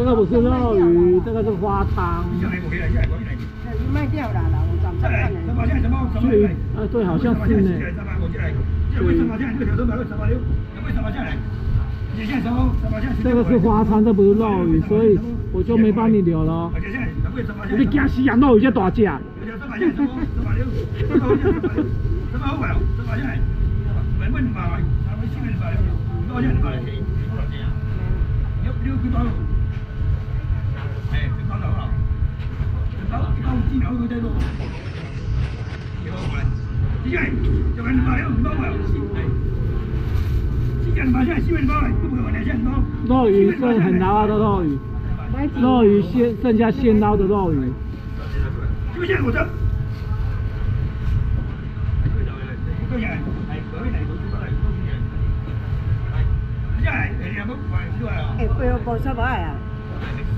这个不是鲍鱼，这个是花鲳。这是啊，对，好像是呢。对。这个是花鲳，这不是鲍鱼，所以我就没帮你留了。你惊死啊！闹鱼这大只。哈哈哈哈哈哈！哈哈哈哈哈哈！哈哈哈哈哈哈！哈哈哈哈哈哈！哈哈哈哈哈落雨剩很难啊，都落雨。落雨剩剩下新刀的落雨。就剩我这。哎，不要包沙发啊！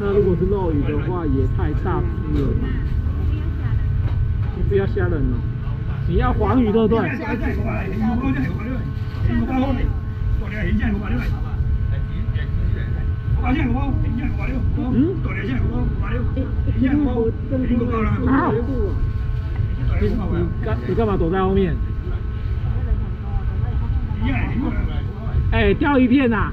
那如果是漏雨的话，也太大声了吧？不要吓人哦。你要黄鱼不对？嗯？你干嘛躲在后面？哎，钓鱼片呐？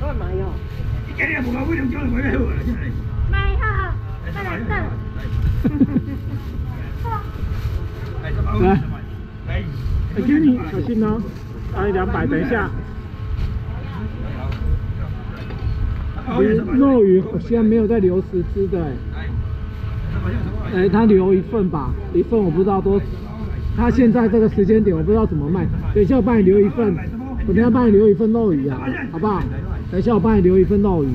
多蛮好，你今天无够五两酒，就买咩好啊？买好，买来赚。来，来给你小心哦，来两百，等一下。鱼肉鱼好像没有在留十只的，哎，他留一份吧，一份我不知道多。他现在这个时间点，我不知道怎么卖，等一下我帮你留一份，我等下帮你留一份肉鱼啊，好不好？等一下，我帮你留一份闹鱼。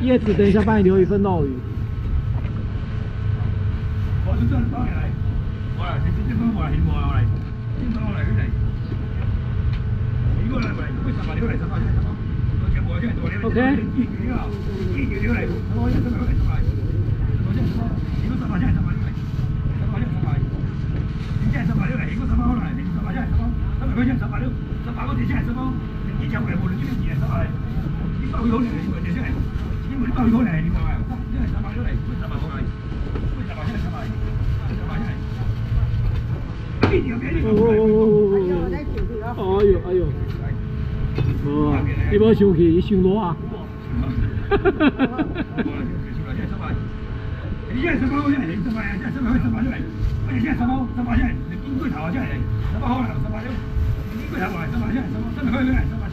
叶子，等一下，帮你留一份闹鱼。我来，你这边过来，这过来，这过来，这边过来，这边来，这来，三百六来，三来，三百六来，三百六来，来，三百六来，三百六来，六来，三百六来，三百六来，三百六来，三百六来，三百六来，三三百六来，一百三百六来，三百六来，三百六三百六来，三百六三百六来，三三百哦！哎呦，哎呦！哦，你没休息，你巡逻啊？哈哈哈哈哈哈！十八块，十八块，十你块，十八块，十八块，十八块，十八块，十八块，十八块，十八块，十八块，十八块，十八块，十八块，十八块，十八块，十八块，你八块，十八块，十八块，十八块，十八块，十八块，十八块，十八块，十八块，十八块，十八块，十八块，十八块，十八块，十八块，十八块，十八块，十八块，十八块，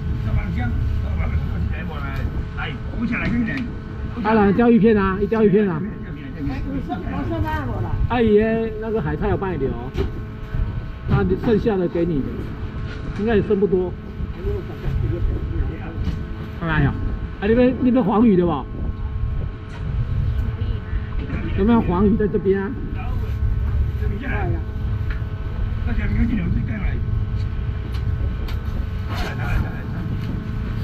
阿兰，钓鱼片啊，一钓鱼片呐？哎，那个海菜我卖了。哎耶，那个海菜我卖了。那剩下的给你，应该也剩不多。看哎呀，哎，那边那边黄鱼的吧？有没有黄鱼在这边啊？那前面有几条鱼过来。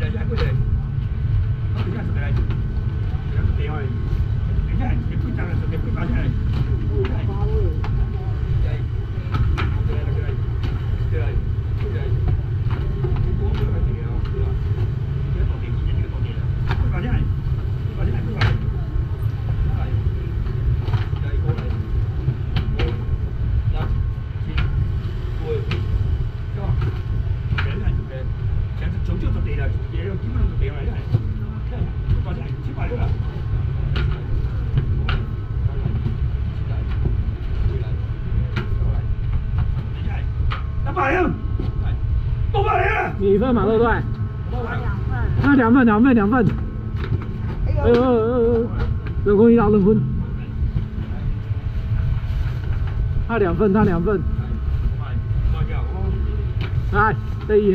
jadi aku dah Kau dengar sampai lagi Kau tengok ni Kau tengok ni Kau tengok ni Kau tengok ni Kau tengok ni 喝马肉对？那两份，两份，两份。哎呦，哎呦，老公一刀两份。他两份，他两份。来，这一。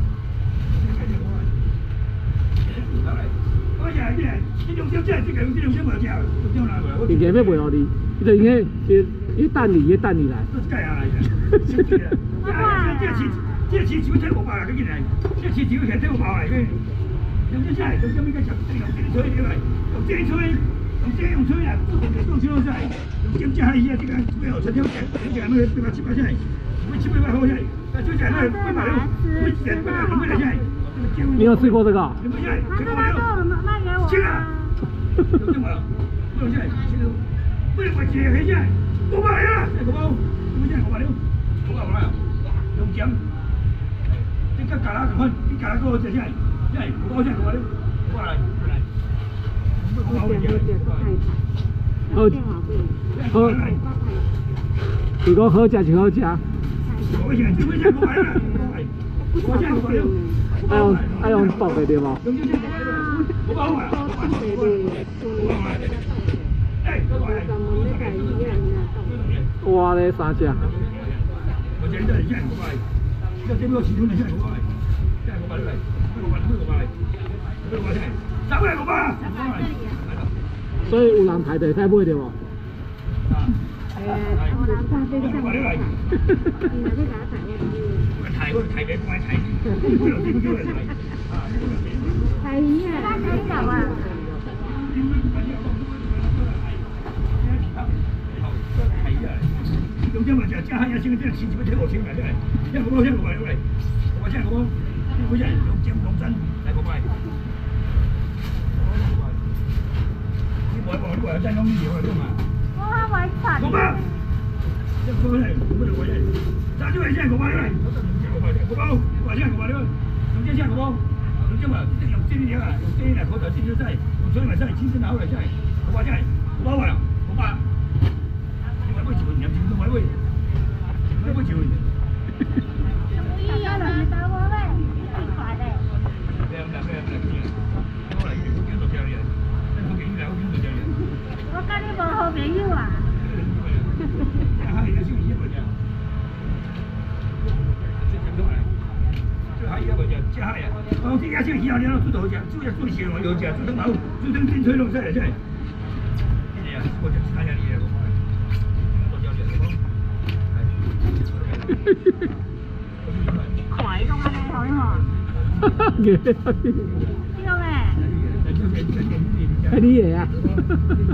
我讲是，你你用香蕉，你用香蕉，香蕉袂吃，香蕉来袂。香蕉要卖落地，就用个一，一等你，一等来。都介绍来着。哈哈。妈妈。这这钱，这钱只够五百个钱来。这钱只够吃五百个钱。香蕉真系，香蕉咪加十，香蕉咪吹，香蕉咪吹，香蕉咪吹啊！香蕉真好食，香蕉真系，一斤不要十点钱，一斤还要一百七八十，一百七八十块银，就现在，没有，没有钱。你要吃过这个？还不卖给我？切！呵呵呵，卖给我，卖不卖了，不卖不卖了，不卖了，不卖了，不卖了，不卖了，不卖了，不卖了，不卖了，不卖了，不卖了，不卖了，不卖了，不卖了，来，卖来。不卖了，不卖了，不卖了，不卖了，不卖了，不卖了，不卖了，不卖了，哎呦，哎呦，宝贝，的吗？哇嘞，三只！所以有人排队在买对吗？太鱼啊！太小啊！太鱼啊！有这么小，加一千多，这千几块，五千块出嚟，一个包一个，喂喂，我先一个，我先六千六千，来过来。过来过来，我在弄鱼过来嘛。我来炒。过来。一个包，五块钱。啥东西先过来。我包，我这样，我这样，侬这样下，我包，侬这么用这样的啊，用这样的口罩进得来，唔所以唔亲自拿过来下，我话真系，我包了，我包，你买不起，年轻人都买不起，买不起。做也做些咯，又叫做真好，做真精彩咯，真系真系。哎 呀，过节好他人嚟嘅多。我嘢讲。哈哈哈哈。开动阿爷好唔好？哈哈，嘢。边个咩？阿爹呀！哈哈哈哈哈。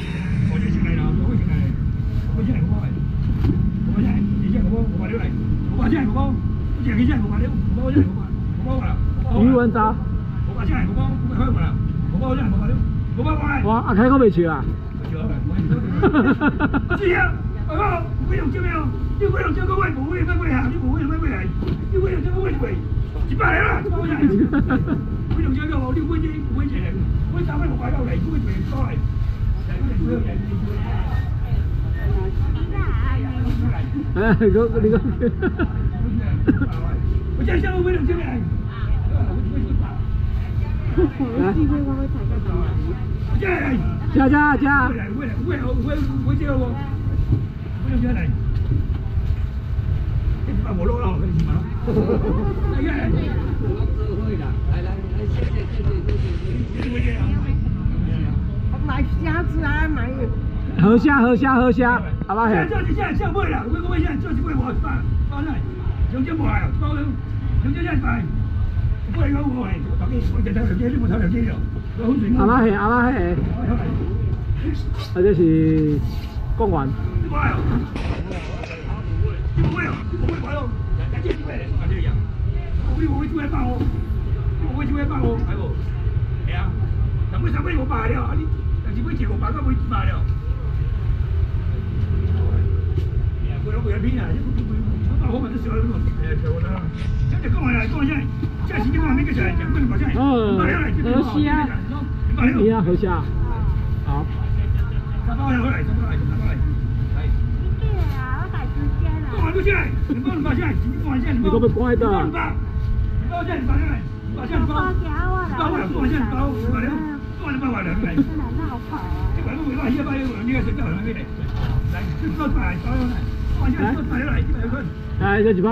我阿开哥未去啊。哈哈哈！哈哈！哈哈！哎，哥，你哥，哈哈哈！我讲叫乜嘢？叫威龙将军威武威威威下，威武是乜嘢威？叫威龙将军威是咪？一百零啦，一百零。哈哈哈！威龙将军好，威武威强，威三威六块都嚟，威未衰。哎，哥，你哥，哈哈哈！我讲叫乜加加加！我我我我接了，我接了来。买虾子啊，买。好虾，好虾，好虾。阿爸，哎。阿妈嘿，阿妈嘿，阿这是公园。对不？对不？对不？对不？阿只公园，阿只样。我不会只会打我，不会只会打我，系不？系啊？上个月上个月我败了，阿你，但是每个月我败都唔会败了。呀，我有会员表啊，我买都少啊。哎，叫我啦，一只公园啊，公园。嗯，河西你要河西好。来，你过来啊！来，你把来，你把来，你把东西的。你把东西来，来，把东西把东西来，你把东西把东西把东西把东西来，你把东西好你把东把东西来，你把东你把东西来，来，你把来，你把来，把东西来，来，你把东来，你把东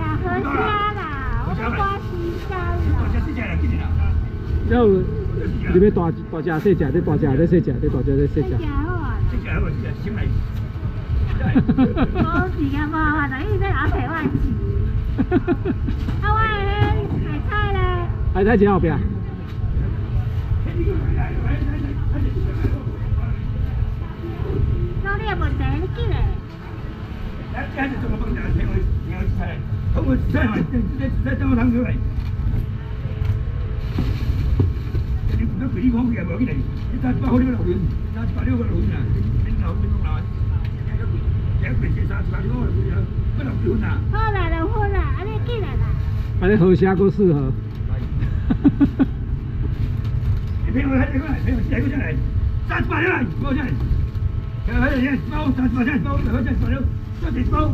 大家啦，我要你别大大家细吃，你大家你细吃，你大家你细吃。细吃好啊，细吃好是啊，小妹。哈哈哈！我时间不好啊，那你在哪买袜子？哈哈哈！他外头菜嘞。买菜钱后边。哪里也莫带，你进来。哎，一直做个笨蛋，听我，听我讲。等我再问，再再再再给我堂哥来。你负责推广，你又忘记嚟，三十块好老块六不你老弄来？三十好啦，好啦，来啦？够适合。哈哈哈！你来来？来？三十块来，来。包三十八包三十块六，包。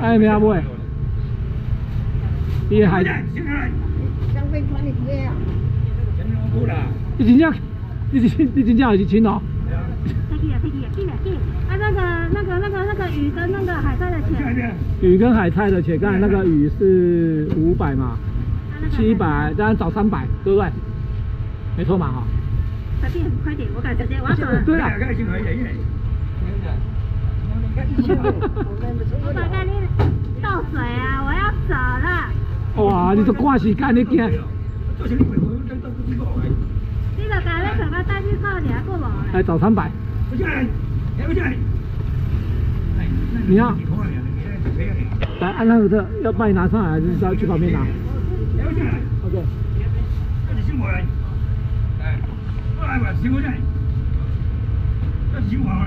哎，没要买。厉害。香槟款的鱼啊？你真正，你真，你真正还是青哦。那个那个那个那个鱼跟那个海菜的钱，鱼跟海菜的钱，刚才那个鱼是五百嘛？七百，再找三百，对不对？没错嘛哈。快点，快点，我赶时间，我要走了。对。倒水啊，我要走了。哇，你都挂时间，你惊？你都讲你什么大健康，你还不忙嘞？哎，早餐摆。不行，还不行。你好。来，安踏的要帮你拿上来，还是去旁边拿？不行，OK。哎，我行不行？这小娃娃。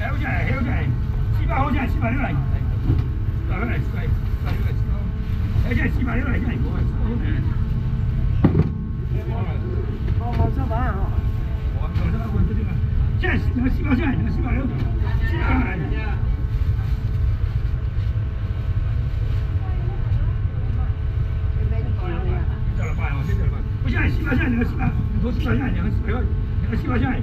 好些，好百好些，四百好些，四百六些，四百，四百四百四百六好好我我这来。两个四百好些，四百六切。不行，四百好些，四百，多四百好些，两个四百，两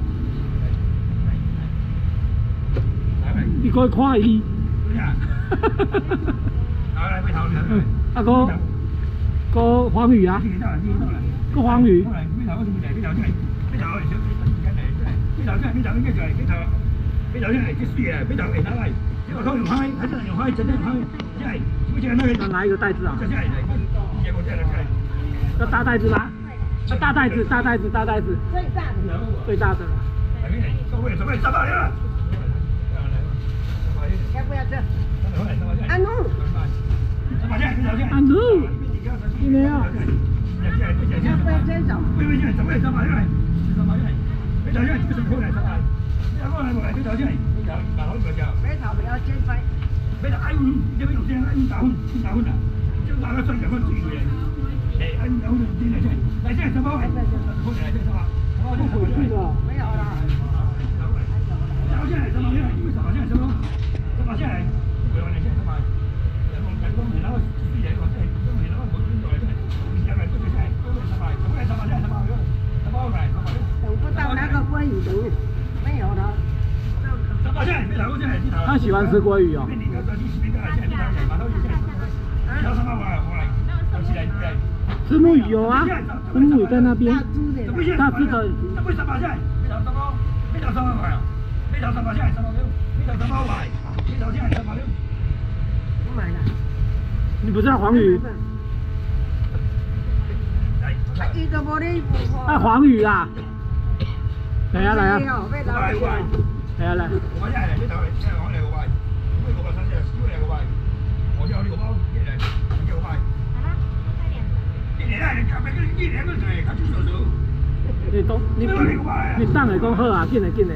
你快快伊！哈哈哈哈哈哈！阿哥，哥黄鱼啊？哥黄鱼。哪一个袋子啊？要大袋子吗？要大袋子，大袋子，大袋子。最大的。准大梁。Ăn không? Ăn không? Đi nè. Các bé chơi rộng. Bây giờ chúng ta ra ngoài này. Ra ngoài này. Bây giờ chúng ta không này ra ngoài. Ra ngoài này chúng ta chơi. Bà nói bây giờ. Bé thảo bây giờ chơi phải. Bây giờ anh, giờ bây giờ chơi anh tạo hôn, tạo hôn à. Chứ là nó xoay cả con chuyện này. Để anh đâu được đi này chơi. Này chơi sao bao này. Không này chơi sao. Không chơi. Mấy giờ rồi? Cháu chơi sao bao này. 关羽他。他喜欢吃鲑鱼啊？吃木鱼有啊？木鱼在那边，他吃着。你不是黄鱼？哎，黄鱼啊！来呀，来呀！来呀，来！你讲，你讲，你上来讲好啊！进来，进来！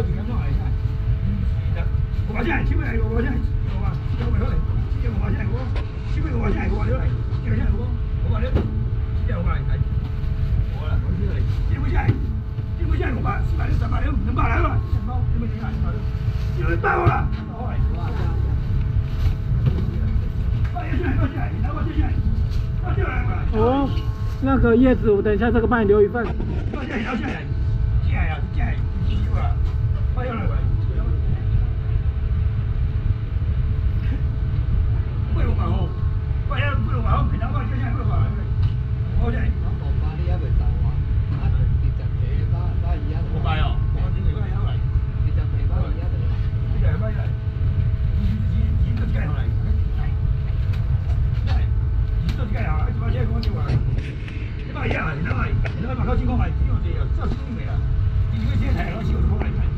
这个叶子我等一下，这个帮你留一份。不要不要不要不要不要不要不要不要不我先讲卖猪肉的，有这生意没有？你可以先提我，先出来。